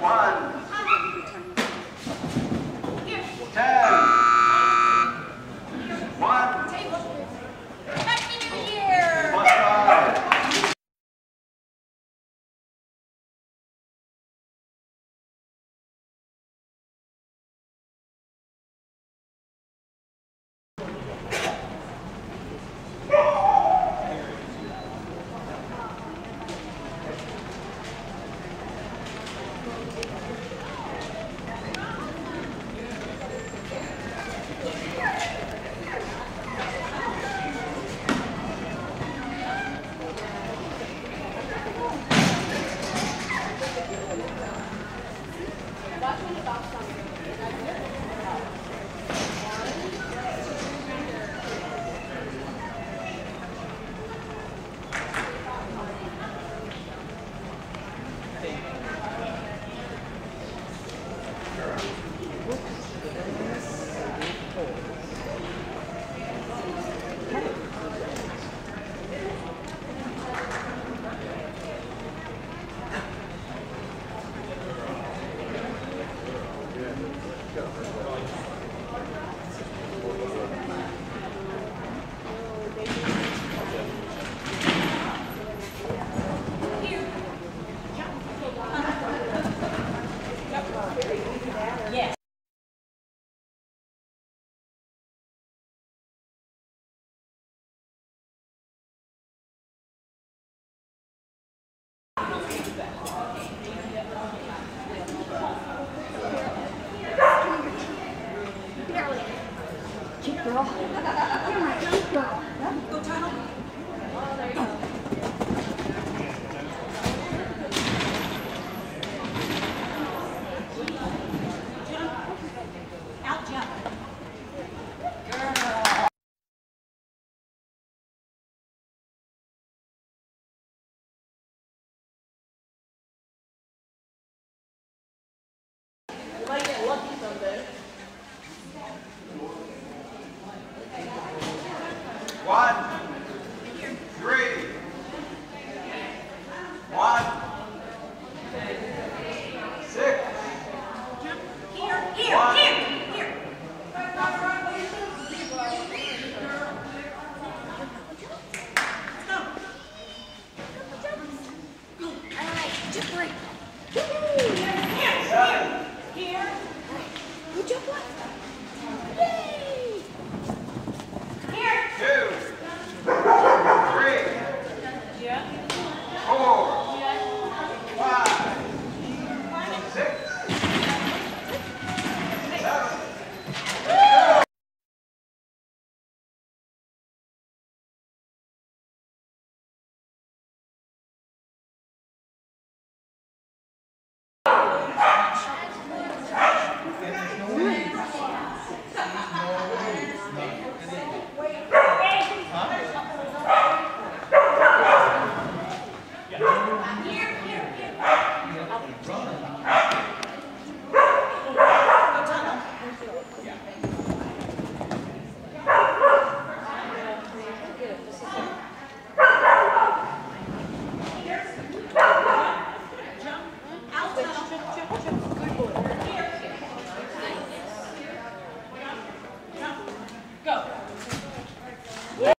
One. Yes. 有这马真 Jump right. Woo! Here, here, here. You jump.